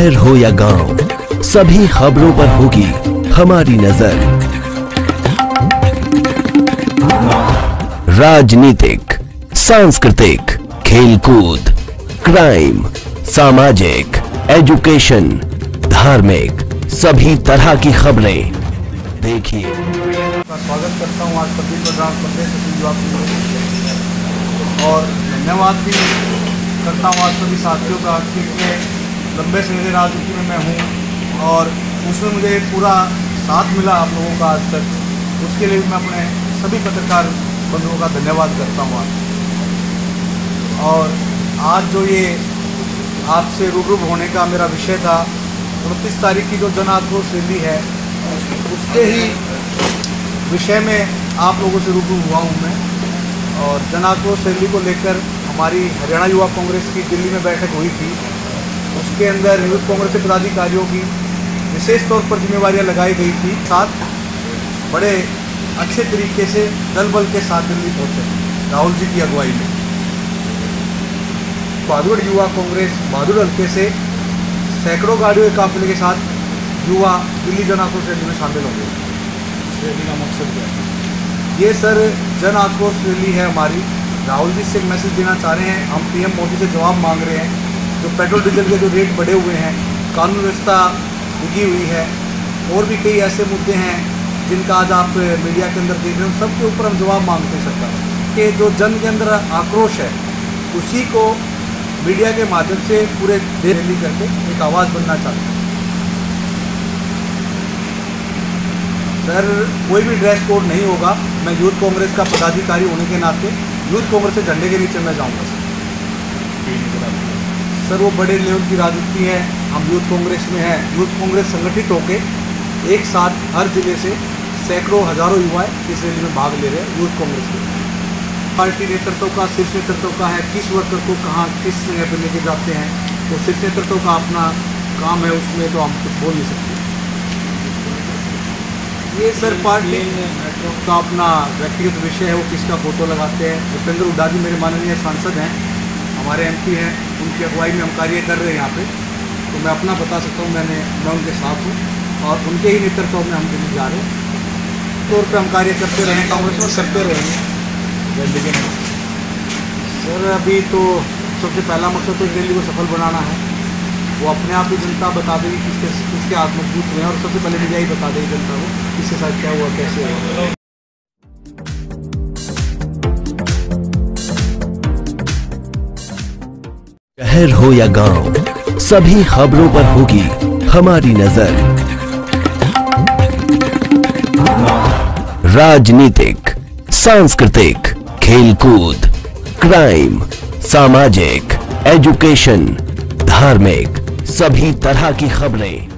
शहर हो या गाँव, सभी खबरों पर होगी हमारी नज़र। राजनीतिक सांस्कृतिक खेलकूद क्राइम सामाजिक एजुकेशन धार्मिक सभी तरह की खबरें। देखिए। स्वागत करता हूँ आज और धन्यवाद भी करता हूँ आज सभी साथियों का कि लंबे समय से राजनीति में मैं हूँ और उसमें मुझे एक पूरा साथ मिला आप लोगों का आज तक। उसके लिए मैं अपने सभी पत्रकार बंधुओं का धन्यवाद करता हूँ आज। और आज जो ये आपसे रूबरू होने का मेरा विषय था, उनतीस तारीख की जो जन आक्रोश रैली है, उसके ही विषय में आप लोगों से रूबरू हुआ हूँ मैं। और जन आक्रोश रैली को लेकर हमारी हरियाणा युवा कांग्रेस की दिल्ली में बैठक हुई थी। उसके अंदर यूथ कांग्रेस के पदाधिकारियों की विशेष तौर पर जिम्मेवारियाँ लगाई गई थी साथ बड़े अच्छे तरीके से दल बल के साथ दिल्ली पहुँचे राहुल जी की अगुवाई में। बहादुर युवा कांग्रेस बहादुर हल्के से सैकड़ों गाड़ियों के काफिले के साथ युवा दिल्ली जन आक्रोश रैली में शामिल होंगे रैली का मकसद क्या है? ये सर जन आक्रोश रैली है हमारी। राहुल जी से मैसेज देना चाह रहे हैं हम पीएम मोदी से जवाब मांग रहे हैं। जो पेट्रोल डीजल के जो रेट बढ़े हुए हैं, कानून व्यवस्था बिगी हुई है, और भी कई ऐसे मुद्दे हैं जिनका आज आप मीडिया के अंदर देख रहे हो। सबके ऊपर हम जवाब मांगते हैं सरकार कि जो जन के अंदर आक्रोश है, उसी को मीडिया के माध्यम से पूरे देश रैली करके एक आवाज़ बनना चाहते हैं। सर, कोई भी ड्रेस कोड नहीं होगा। मैं यूथ कांग्रेस का पदाधिकारी होने के नाते यूथ कांग्रेस के झंडे के नीचे मैं जाऊँगा, सर। सर, वो बड़े लेवल की राजनीति है, हम यूथ कांग्रेस में हैं। यूथ कांग्रेस संगठित होकर एक साथ हर ज़िले से सैकड़ों, हज़ारों युवा इस रैली में भाग ले रहे हैं यूथ कांग्रेस में। पार्टी नेतृत्व का, शीर्ष नेतृत्व का है, किस वर्कर को कहाँ, किस जगह पर लेके जाते हैं तो शीर्ष नेतृत्व का अपना काम है उसमें तो हम कुछ बोल नहीं सकते। ये सर पार्टी का अपना व्यक्तिगत विषय है, वो किसका फ़ोटो लगाते हैं? भूपेंद्र हुड्डा जी मेरे माननीय सांसद हैं, हमारे एमपी हैं। उनकी अगुवाई में हम कार्य कर रहे हैं यहाँ पे। तो मैं अपना बता सकता हूँ, मैंने मैं उनके साथ हूँ और उनके ही नेतृत्व में हम दिल्ली जा रहे हैं। तौर पर हम कार्य करते रहे, कांग्रेस में करते रहेंगे लेकिन सर, अभी तो सबसे पहला मकसद तो इस रैली को सफल बनाना है। वो अपने आप ही जनता बता देगी किसके किसके हाथ मज़बूत हुए हैं और सबसे पहले मीडिया ही बता देगी जनता को, किसके साथ क्या हुआ, कैसे हुआ। शहर हो या गाँव, सभी खबरों पर होगी हमारी नज़र। राजनीतिक सांस्कृतिक खेलकूद क्राइम सामाजिक एजुकेशन धार्मिक सभी तरह की खबरें।